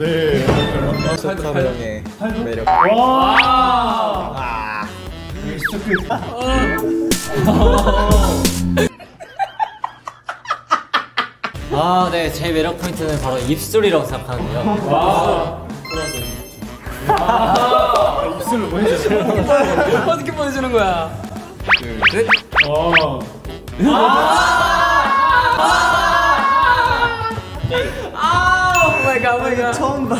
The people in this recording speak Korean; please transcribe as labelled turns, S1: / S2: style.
S1: 네.
S2: 서로 형의 매력.
S1: 와.
S3: 아, 네, 제 매력 포인트는 바로 입술이라고 생각하는데요.
S1: 입술로 보내주세요.
S3: 어떻게 보내주는 거야?
S1: 어.
S3: 아, 오 마이 갓, 오 마이 갓.
S2: 처음 봐.